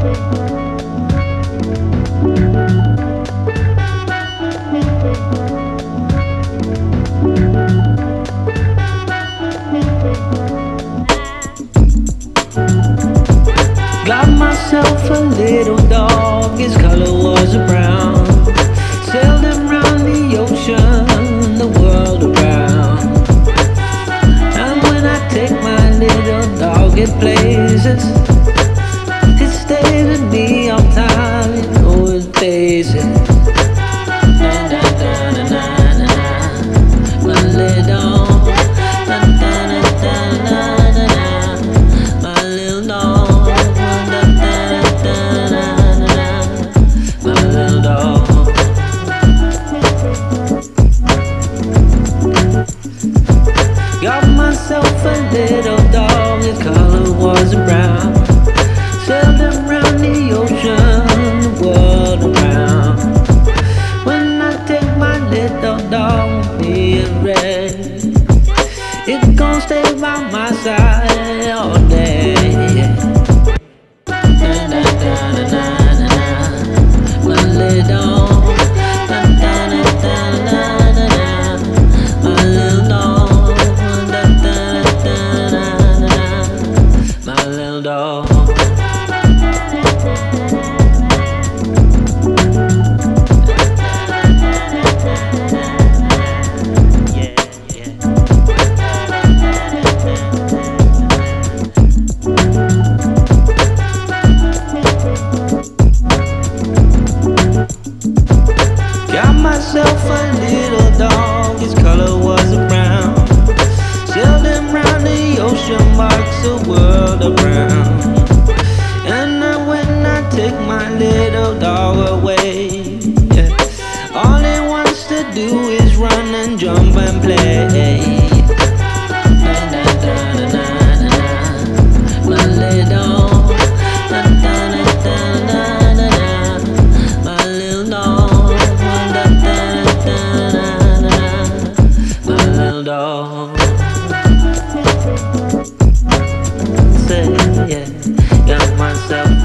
Got myself a little dog, his color was brown. Sailed the ocean, the world around. And when I take my little dog it places, myself a little dog, his color was brown. Sailed him round the ocean, the world around. When I take my little dog, be it red, it gon' stay by my side all day. myself a little dog, his color was brown. Sailed him round the ocean, marks the world around. And when I take my little dog away, yeah, all he wants to do is run and jump and play. go. Say, yeah, got myself.